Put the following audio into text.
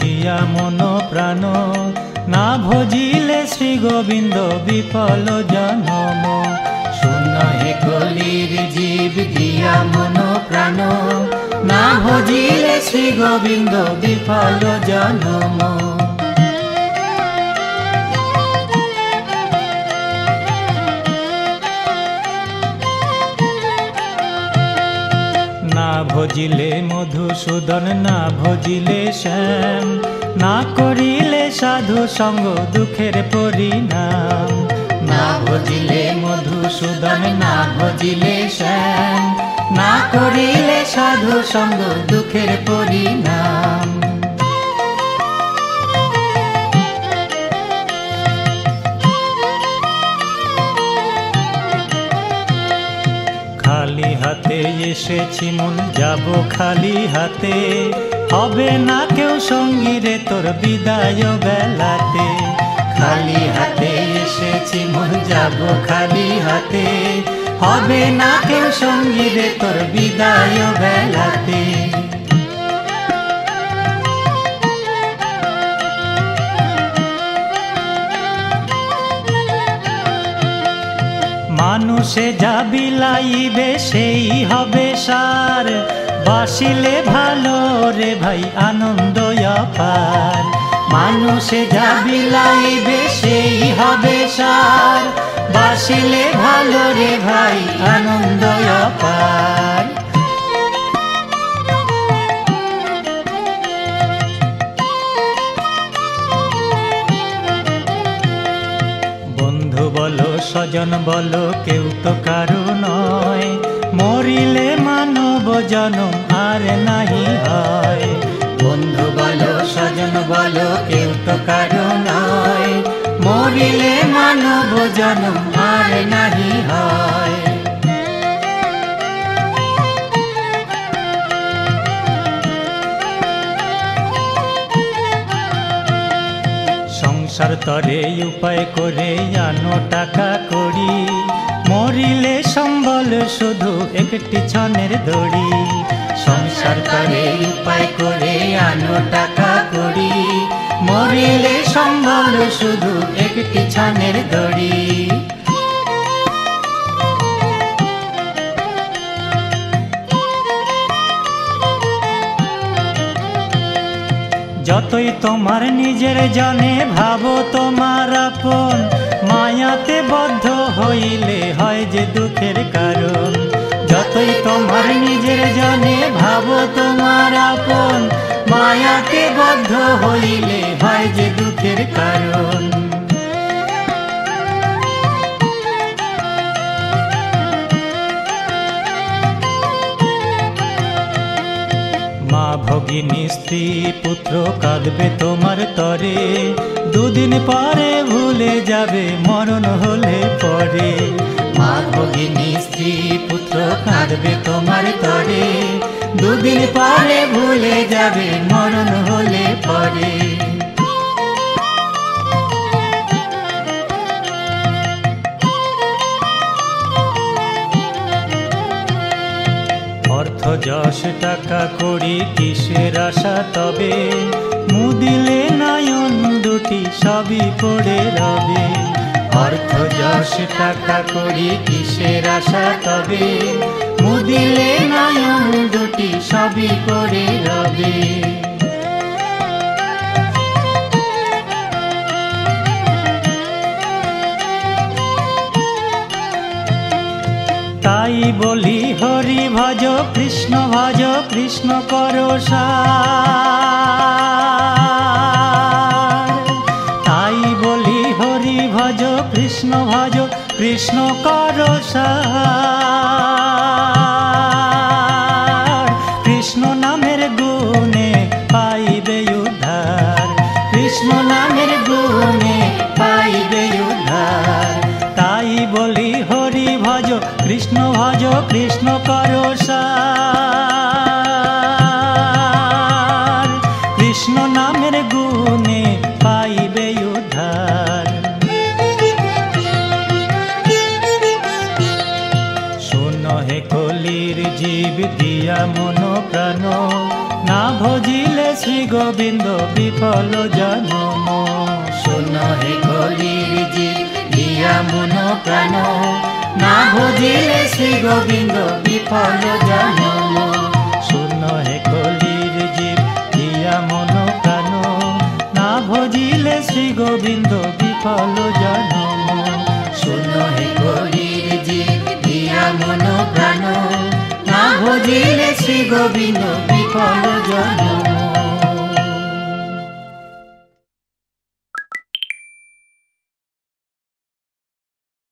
দিয়া মন প্রাণ, না ভজিলে শ্রী গোবিন্দ বিফল জনম। শূন্য হে কলির জীব দিয়া মন প্রাণ, না ভজিলে শ্রী গোবিন্দ বিফল জনম। ভজিলে মধুসূদন, না ভজিলে শ্যাম, না করিলে সাধু সঙ্গ দুঃখের পরিণাম। না ভজিলে মধুসূদন, না ভজিলে শ্যাম, না করিলে সাধু সঙ্গ দুঃখের পরিণাম। এসেছি মন, যাব খালি হাতে। হবে না কেউ সঙ্গী রে তোর বিদায় বেলাতে। খালি হাতে এসেছি মন, যাব খালি হাতে। হবে না কেউ সঙ্গী রে তোর বিদায় বেলাতে। মানুষে যা লাইবে, সেই হবে সার। বাসিলে ভালো রে ভাই, আনন্দ অপার। মানুষে যা লাইবে, সেই হবে সার। বাসিলে ভালো রে ভাই, আনন্দ পার স্বজন বল কেউ তো কারু নয়। মরিলে মানব জনম আর নাহি হয়। বন্ধু বলো, স্বজন বল কেউ তো কারু নয়। মরিলে মানব জনম আর নাহি হয়। তরে উপায় করে আনো টাকা করি মরিলে সম্বল শুধু একটি ছনের দড়ি। সংসার তরে উপায় করে আনো টাকা করি মরিলে সম্বল শুধু একটি ছনের দড়ি। যতই তোমার নিজের জনে ভাবো তোমার আপন। মায়াতে বদ্ধ হইলে হয় যে দুঃখের কারণ। যতই তোমার নিজের জনে ভাবো তোমার আপন। মায়াতে বদ্ধ হইলে হয় যে দুঃখের কারণ। ভগিনী স্ত্রী, পুত্র কাঁদবে তোমার তরে। দুদিন পরে ভুলে যাবে, মরণ হলে পরে। মা ভগিনী, স্ত্রী, পুত্র কাঁদবে তোমার তরে। দুদিন পরে ভুলে যাবে, মরণ হলে পরে। যশ টাকা করি কিসের আশা তবে? মুদিলে নয়ন দুটি সবই পড়ে রবে। অর্থ যশ টাকা করি কিসের আশা তবে? মুদিলে নয়ন দুটি সবই পড়ে রবে। তাই বলি, হরি ভজ, কৃষ্ণ ভজ, কৃষ্ণ কর তাই বলি, হরি ভজ, কৃষ্ণ ভজ, কৃষ্ণ কর কৃষ্ণ ভজ কৃষ্ণ নামের গুণে পাইবে উদ্ধার। শোন হে কলির জীব, দিয়া মন প্রাণ। না ভজিলে শ্রী গোবিন্দ বিফল জন্ম। শূন্য হে কলির জীব, দিয়া মন প্রাণ। না ভজিলে শ্রী গোবিন্দ বিফল জন্ম শূন্য হে কলির জীব, দিয়া মন প্রাণ। না ভজিলে শ্রী গোবিন্দ বিফল জন্ম শূন্য হে কলির জীব, দিয়া মন প্রাণ। না ভজিলে শ্রী গোবিন্দ বিফল জন্ম